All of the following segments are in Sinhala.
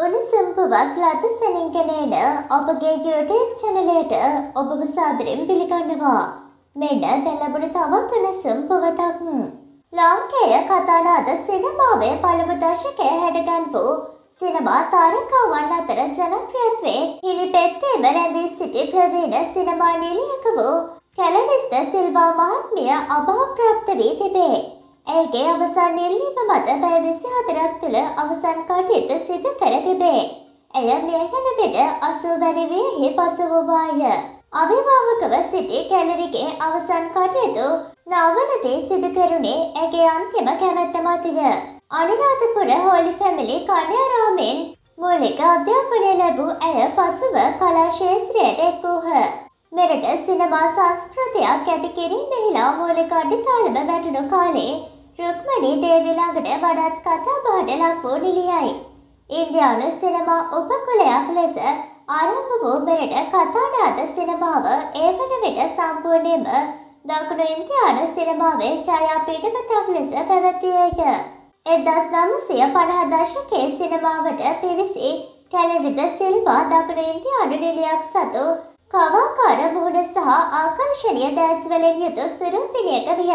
උණුසුම් පුවත් ලද සැනින්ගෙනේන ඔබගේ YouTube චැනලයට ඔබව සාදරයෙන් පිළිගන්නවා. මෙන්න දැන් ලැබුණ තවත් උණුසුම් පුවතක්. ලාංකේය කතානාද සිනමාවේ පළමු දශකය හැඩගන් වූ සිනමා තාරකාවන් අතර ජනප්‍රියත්වයේ හිලිපෙත්තේම රැඳී සිටි ප්‍රවීණ සිනමා නිලියක වූ කැලරිස්ද සිල්වා මහත්මිය අභාවප්‍රාප්ත වී තිබේ. ඇයගේ අවසන් නිල්ලීම මත පැය විසි හතරක් තුළ අවසන් කටයුතු සිදු කර තිබේ. ඇය මියයන විට අසූ වැනි වියෙහි පසු වූවාය. අවිවාහකව සිටි කැලරිගේ අවසන් කටයුතු නාවලදී සිදු කරුණේ ඇගේ අන්තිම කැමැත්ත මතය. අනුරාධපුර හෝලි ෆැමිලි කණ්‍යාරාමෙන් මූලික අධ්‍යාපනය ලැබූ ඇය පසුව කලා ශේත්‍රයට එක් වූහ. මෙරට සිනමා සංස්කෘතියක් ඇති කිරීමෙහිලා මූලික අඩිතාලම වැටුණු කාලේ රුක්මනී දේවී ළඟට වඩාත් කතා බහට ලක් වූ නිලියයි. ඉන්දියානු සිනමා උපකුලයක් ලෙස ආරම්භ වූ මෙරට කතානාද සිනමාව ඒ වන විට සම්පූර්ණයෙන්ම දකුණු ඉන්දියානු සිනමාවේ ඡායා පිටපතක් ලෙස පැවතියේය. එදස් නමසය පණහ දශකයේ සිනමාවට පිවිසි කැලවිද සිල්වා දකුණු ඉන්දියානු නිලියක් සතු කවාකාර මුහුණ සහ ආකර්ශණීය දැස්වලින් යුතු සුරූපිනියක විය.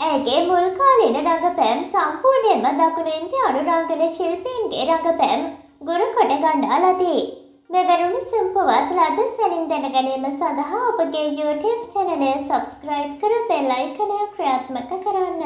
ඇගේ මුල් කාලීන රඟපෑම් සම්පූර්ණයෙන්ම දකුණු ඉන්දියානු රංගන ශිල්පීන්ගේ රඟපෑම් ගුරු කොට ගන්නා ලදී. මෙවැනුණු සම්පුවත් ලද සැනින් දැනගැනීම සඳහා ඔබගේ YouTube චැනලය සබස්ක්‍රයිබ් කර බෙල් අයිකනය ක්‍රියාත්මක කරන්න.